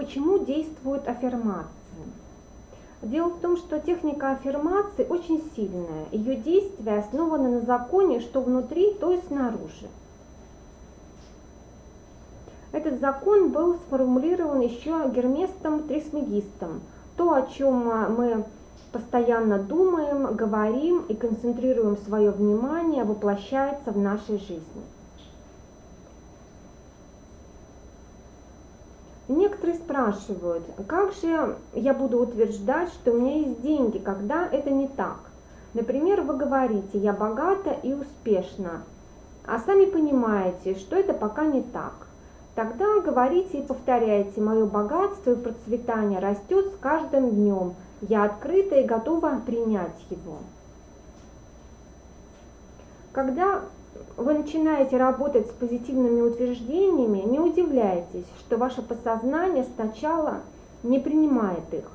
почему действуют аффирмации? Дело в том, что техника аффирмации очень сильная. Ее действие основано на законе, что внутри, то и снаружи. Этот закон был сформулирован еще Герместом Трисмегистом. То, о чем мы постоянно думаем, говорим и концентрируем свое внимание, воплощается в нашей жизни. Некоторые спрашивают, как же я буду утверждать, что у меня есть деньги, когда это не так? Например, вы говорите, я богата и успешна, а сами понимаете, что это пока не так. Тогда говорите и повторяйте, мое богатство и процветание растет с каждым днем, я открыта и готова принять его. Когда вы начинаете работать с позитивными утверждениями, не удивляйтесь, что ваше подсознание сначала не принимает их.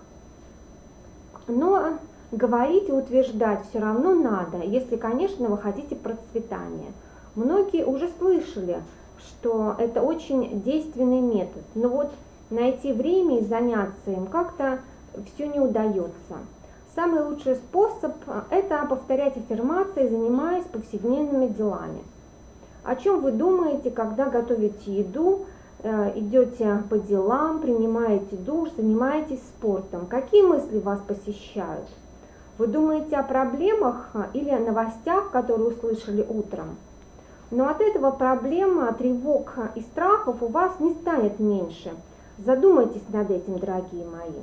Но говорить и утверждать все равно надо, если, конечно, вы хотите процветания. Многие уже слышали, что это очень действенный метод, но вот найти время и заняться им как-то все не удается. Самый лучший способ – это повторять аффирмации, занимаясь повседневными делами. О чем вы думаете, когда готовите еду, э, идете по делам, принимаете душ, занимаетесь спортом? Какие мысли вас посещают? Вы думаете о проблемах или о новостях, которые услышали утром? Но от этого проблема, тревог и страхов у вас не станет меньше. Задумайтесь над этим, дорогие мои.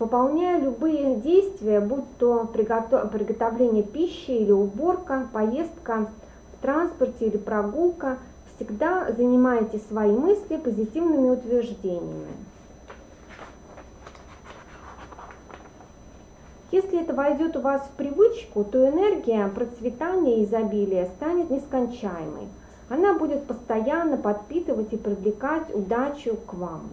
Выполняя любые действия, будь то приготовление пищи или уборка, поездка в транспорте или прогулка, всегда занимайте свои мысли позитивными утверждениями. Если это войдет у вас в привычку, то энергия процветания и изобилия станет нескончаемой. Она будет постоянно подпитывать и привлекать удачу к вам.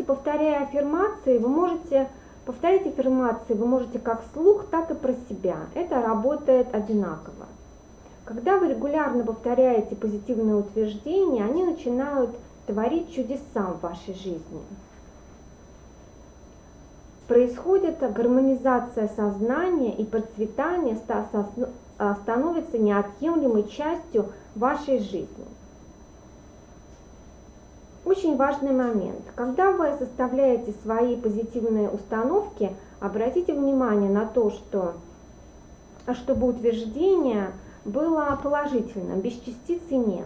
Кстати, повторяя аффирмации, вы можете повторять аффирмации вы можете как вслух, так и про себя. Это работает одинаково. Когда вы регулярно повторяете позитивные утверждения, они начинают творить чудеса в вашей жизни. Происходит гармонизация сознания и процветание становится неотъемлемой частью вашей жизни. Очень важный момент. Когда вы составляете свои позитивные установки, обратите внимание на то, что чтобы утверждение было положительным, без частицы «не»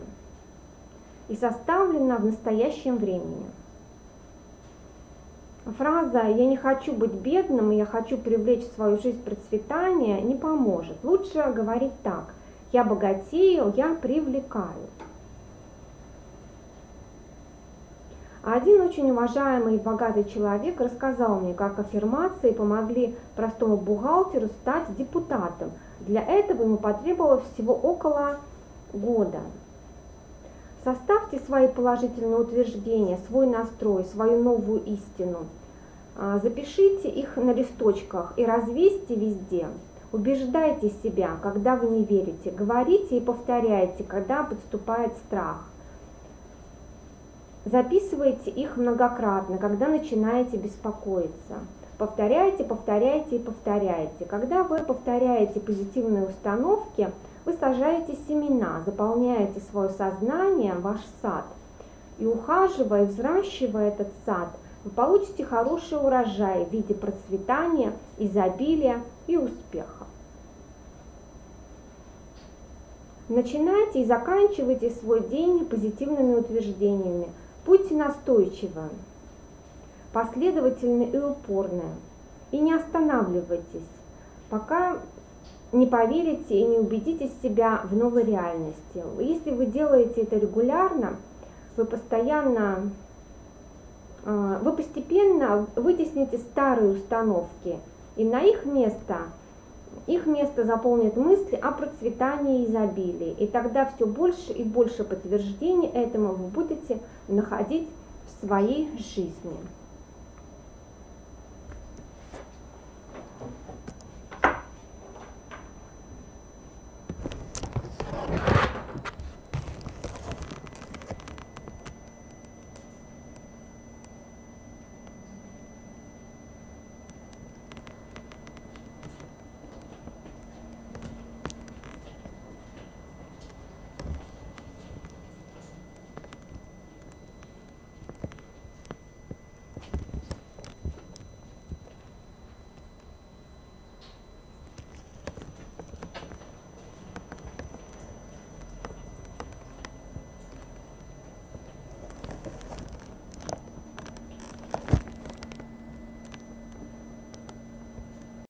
и составлено в настоящем времени. Фраза «я не хочу быть бедным, я хочу привлечь в свою жизнь процветание» не поможет. Лучше говорить так «я богатею, я привлекаю». Один очень уважаемый и богатый человек рассказал мне, как аффирмации помогли простому бухгалтеру стать депутатом. Для этого ему потребовалось всего около года. Составьте свои положительные утверждения, свой настрой, свою новую истину. А, запишите их на листочках и развесьте везде. Убеждайте себя, когда вы не верите. Говорите и повторяйте, когда подступает страх. Записывайте их многократно, когда начинаете беспокоиться. Повторяйте, повторяйте и повторяйте. Когда вы повторяете позитивные установки, вы сажаете семена, заполняете свое сознание, ваш сад. И ухаживая, взращивая этот сад, вы получите хороший урожай в виде процветания, изобилия и успеха. Начинайте и заканчивайте свой день позитивными утверждениями – Будьте настойчивы, последовательны и упорны, и не останавливайтесь, пока не поверите и не убедите себя в новой реальности. Если вы делаете это регулярно, вы постоянно, а, вы постепенно вытесните старые установки, и на их место – их место заполнят мысли о процветании и изобилии, и тогда все больше и больше подтверждений этому вы будете находить в своей жизни.